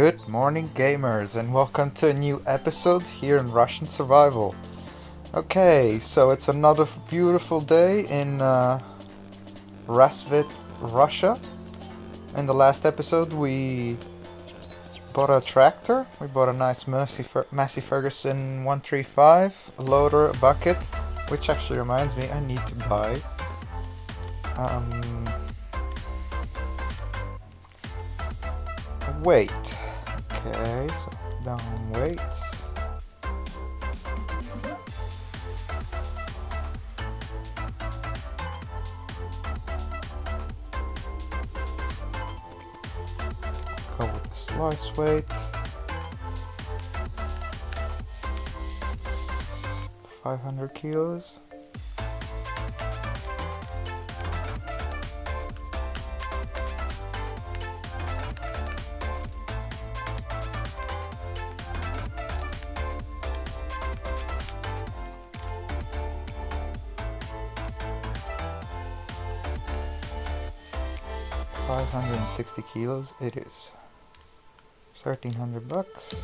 Good morning, gamers, and welcome to a new episode here in Russian Survival. Okay, so it's another beautiful day in uh, Rasvit, Russia. In the last episode, we bought a tractor. We bought a nice Massey, Fer Massey Ferguson 135, a loader, a bucket, which actually reminds me I need to buy. Um, weight. Okay, so down weights. With the slice weight. Five hundred kilos. Five hundred and sixty kilos it is. Thirteen hundred bucks.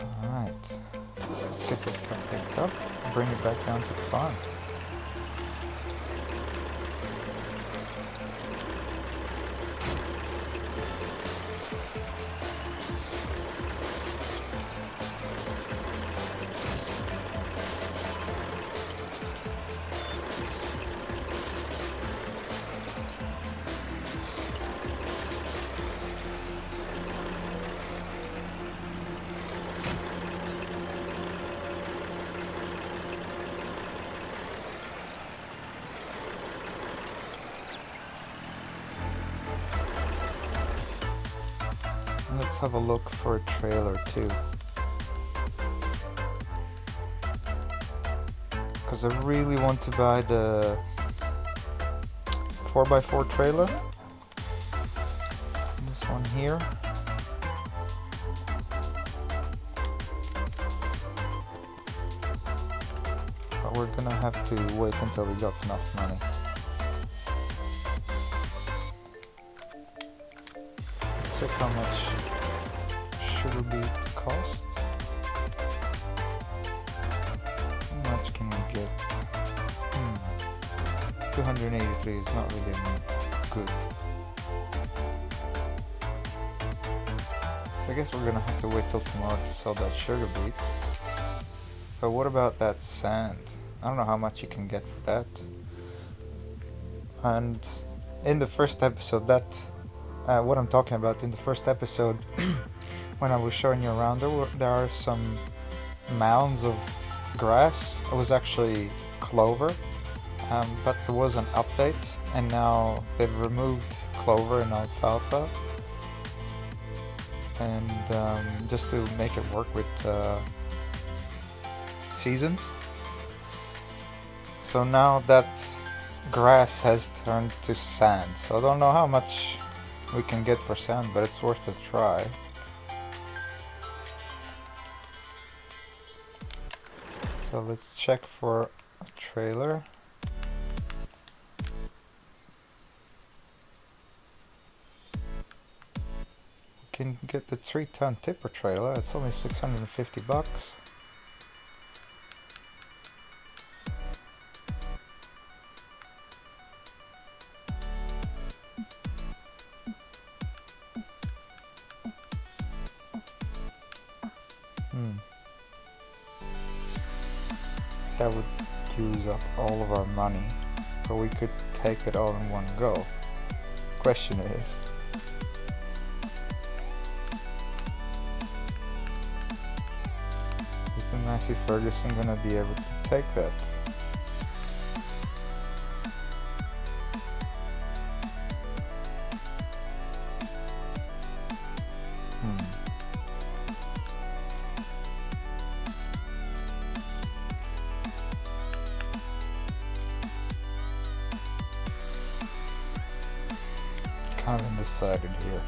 Alright. Let's get this guy picked up bring it back down to the farm. Let's have a look for a trailer too. Because I really want to buy the 4x4 trailer. This one here. But we're gonna have to wait until we got enough money. Check how much sugar beet cost. How much can we get? Hmm. 283 is not really good. So I guess we're gonna have to wait till tomorrow to sell that sugar beet. But what about that sand? I don't know how much you can get for that. And in the first episode, that uh, what I'm talking about in the first episode, when I was showing you around, there were there are some mounds of grass. It was actually clover, um, but there was an update, and now they've removed clover and alfalfa, and um, just to make it work with uh, seasons. So now that grass has turned to sand. So I don't know how much we can get for sand, but it's worth a try. So let's check for a trailer. We can get the 3 ton tipper trailer, it's only 650 bucks. That would use up all of our money, but we could take it all in one go. Question is, is the Ferguson gonna be able to take that? Of undecided here.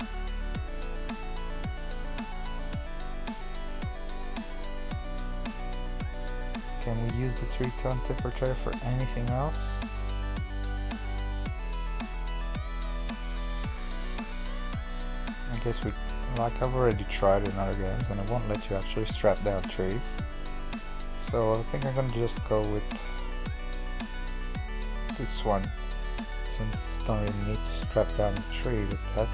Can we use the 3 ton tipper tray for anything else? I guess we, like I've already tried in other games and it won't let you actually strap down trees. So I think I'm gonna just go with this one, since don't really need to strap down the tree with that.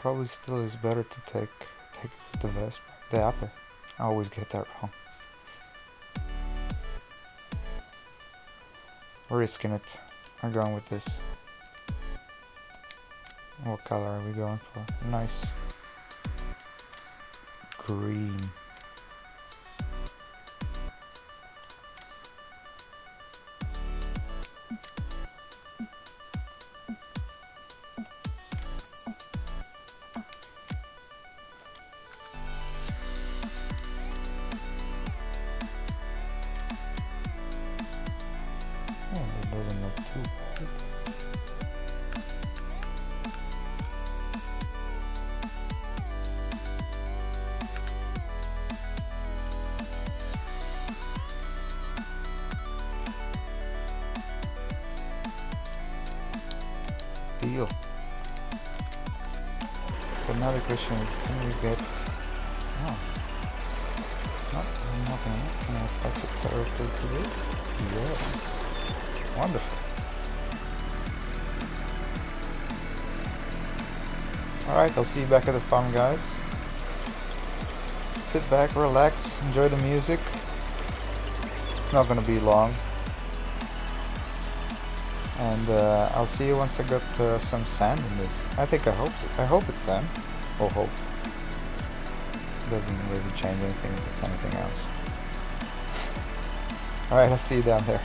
probably still is better to take take the Vespa, the Apple. I always get that wrong. Risking it. I'm going with this. What color are we going for? Nice green. Deal. But now the question is, can we get... Oh. No, I'm not gonna, can I attach it directly to this? Yes. Wonderful. Alright, I'll see you back at the farm, guys. Sit back, relax, enjoy the music. It's not gonna be long. And uh, I'll see you once I got uh, some sand in this. I think I hope I hope it's sand. Or hope. It doesn't really change anything if it's anything else. Alright, I'll see you down there.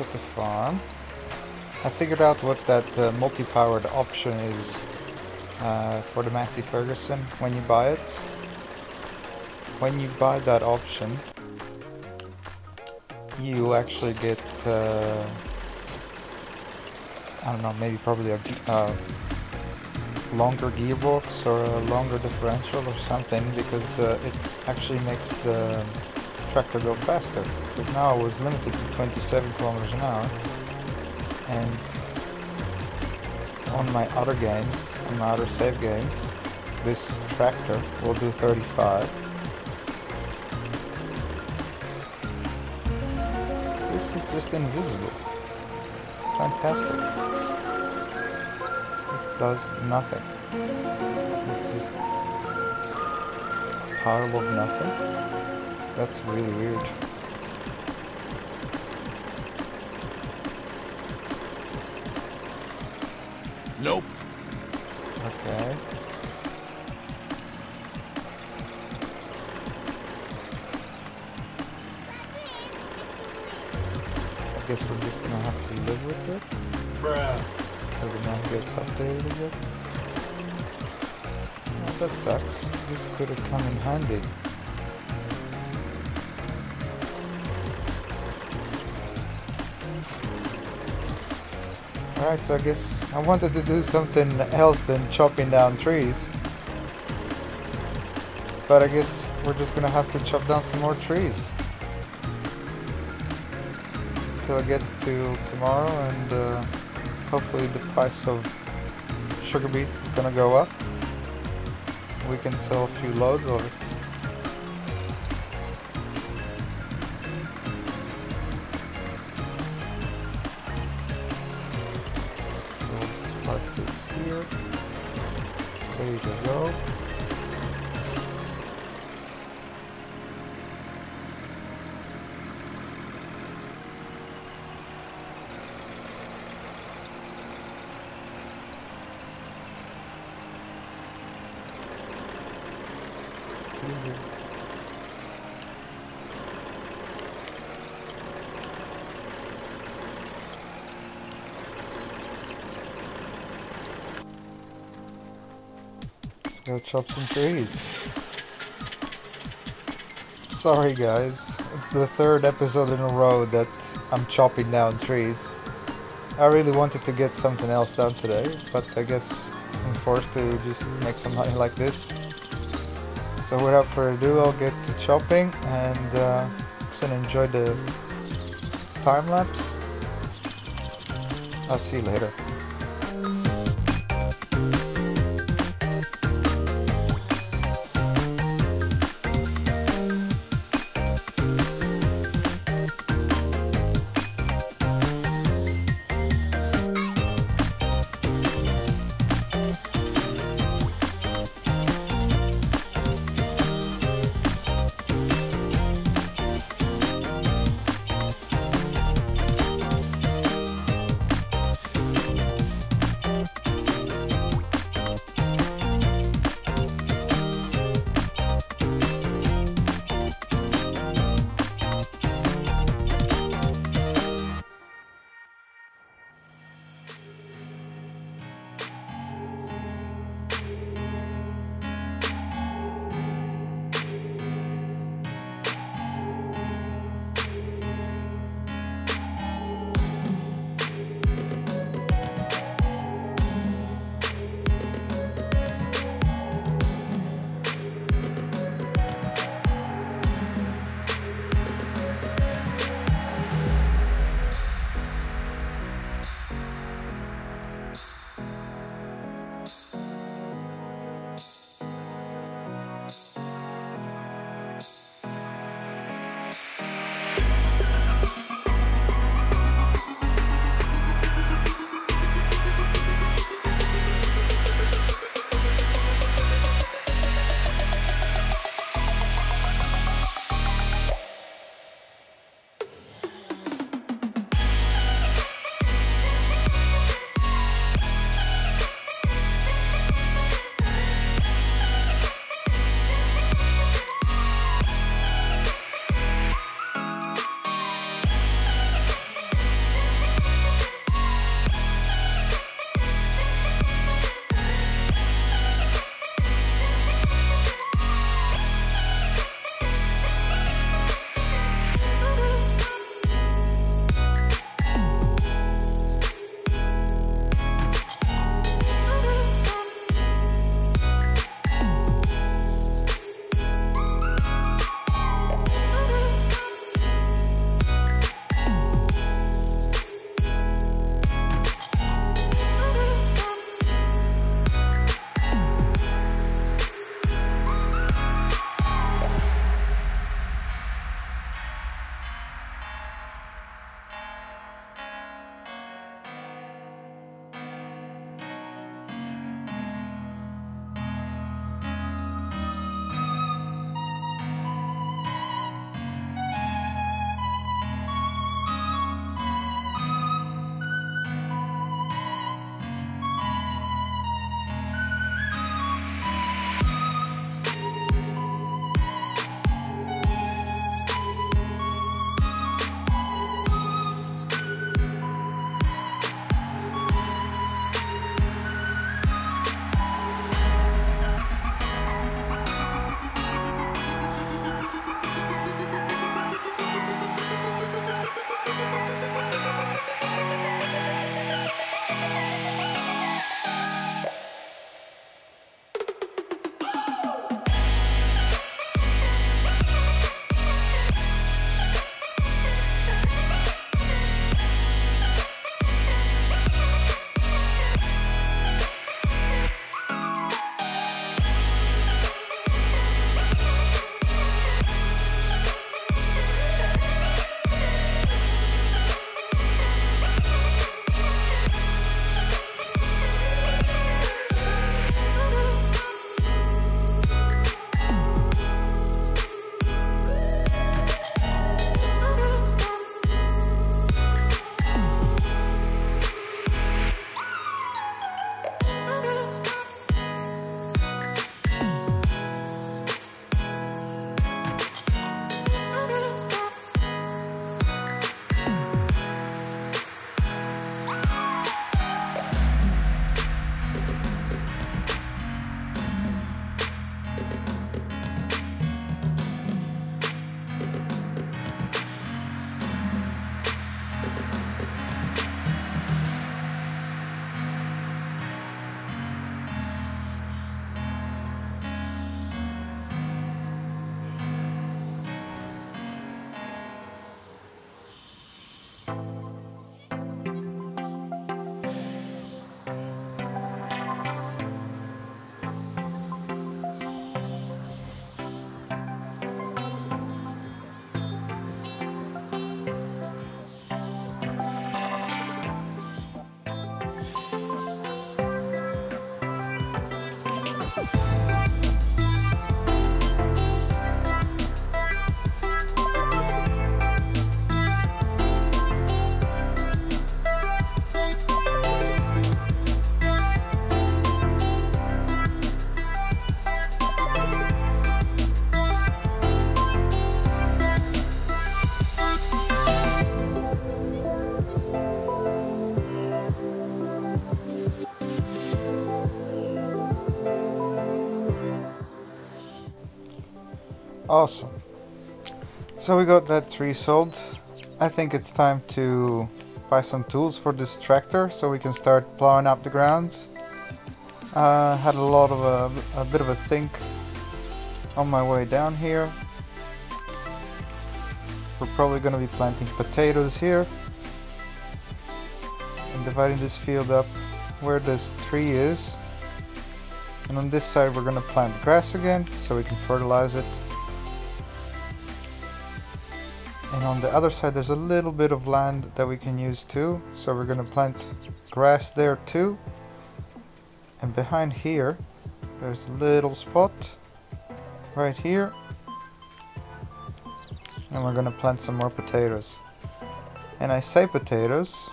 At the farm. I figured out what that uh, multi-powered option is uh, for the Massey Ferguson when you buy it. When you buy that option, you actually get, uh, I don't know, maybe probably a ge- longer gearbox or a longer differential or something because uh, it actually makes the tractor go faster. Because now I was limited to 27 kilometers an hour, and on my other games, on my other save games, this tractor will do 35. This is just invisible. Fantastic. This does nothing. It's just pile of nothing. That's really weird. Nope. Okay. I guess we're just gonna have to live with it Bruh. until the map gets updated again. Oh, that sucks. This could have come in handy. Alright, so I guess I wanted to do something else than chopping down trees. But I guess we're just gonna have to chop down some more trees. Until it gets to tomorrow and uh, hopefully the price of sugar beets is gonna go up. We can sell a few loads of it. Go chop some trees. Sorry guys, it's the third episode in a row that I'm chopping down trees. I really wanted to get something else done today, but I guess I'm forced to just make some money like this. So without further ado, I'll get to chopping and uh, and enjoy the time lapse. I'll see you later. Awesome. So we got that tree sold. I think it's time to buy some tools for this tractor so we can start plowing up the ground. Uh, had a lot of a, a bit of a think on my way down here. We're probably going to be planting potatoes here and dividing this field up where this tree is. And on this side we're going to plant grass again so we can fertilize it. And on the other side there's a little bit of land that we can use too. So we're gonna plant grass there too. And behind here there's a little spot right here. And we're gonna plant some more potatoes. And I say potatoes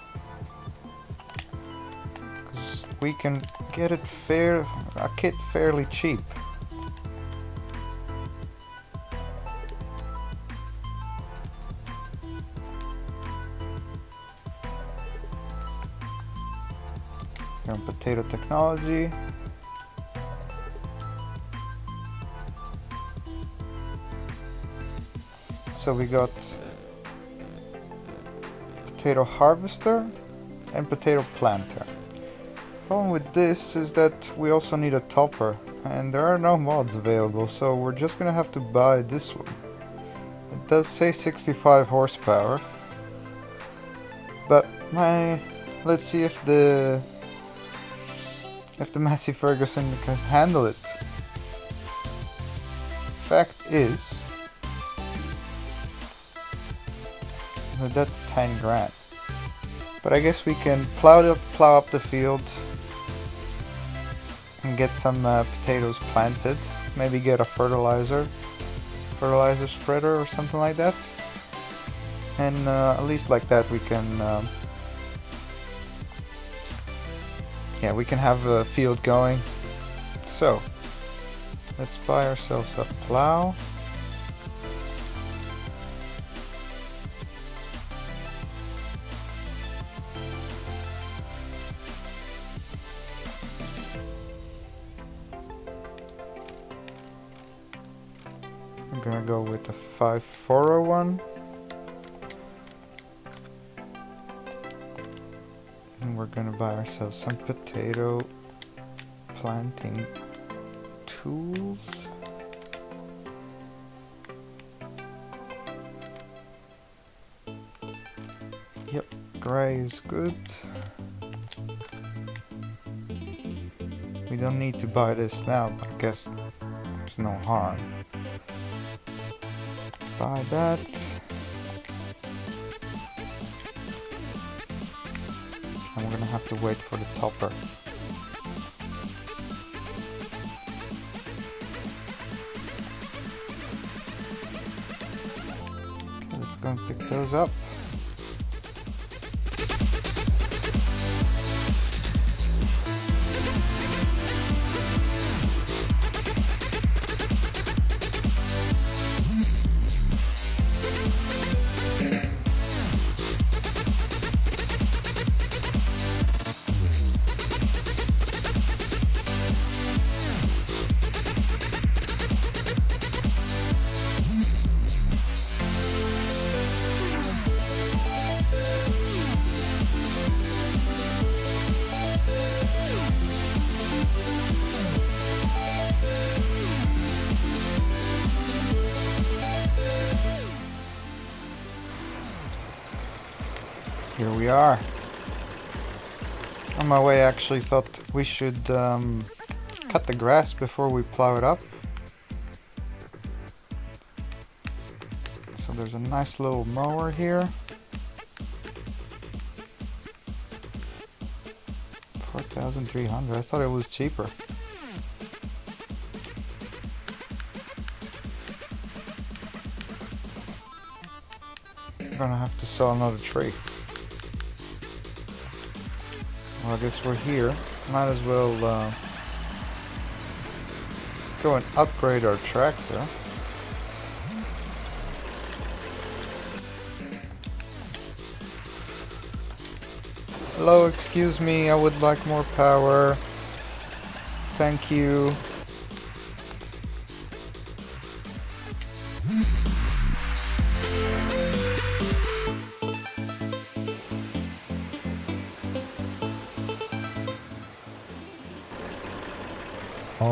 because we can get it fair a kit fairly cheap. Potato technology. So we got potato harvester and potato planter. Problem with this is that we also need a topper and there are no mods available so we're just gonna have to buy this one. It does say 65 horsepower but my let's see if the if the Massey Ferguson can handle it. Fact is that that's 10 grand. But I guess we can plow up, plow up the field and get some uh, potatoes planted. Maybe get a fertilizer, fertilizer spreader or something like that. And uh, at least like that we can um, yeah, we can have a field going. So, let's buy ourselves a plow. I'm gonna go with the 5401. We're gonna buy ourselves some potato planting tools. Yep, gray is good. We don't need to buy this now, but I guess there's no harm. Buy that. Have to wait for the topper. Okay, let's go and pick those up. here we are. On my way, I actually thought we should um, cut the grass before we plow it up. So there's a nice little mower here. Four thousand three hundred. I thought it was cheaper. I'm gonna have to sell another tree. Well, I guess we're here. Might as well uh, go and upgrade our tractor. Hello, excuse me, I would like more power. Thank you.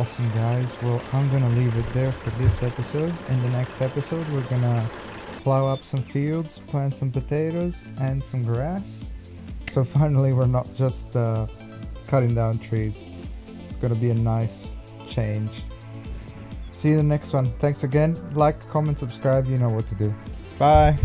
Awesome guys, well I'm gonna leave it there for this episode. In the next episode we're gonna plow up some fields, plant some potatoes and some grass. So finally we're not just uh, cutting down trees. It's gonna be a nice change. See you in the next one. Thanks again. Like, comment, subscribe, you know what to do. Bye.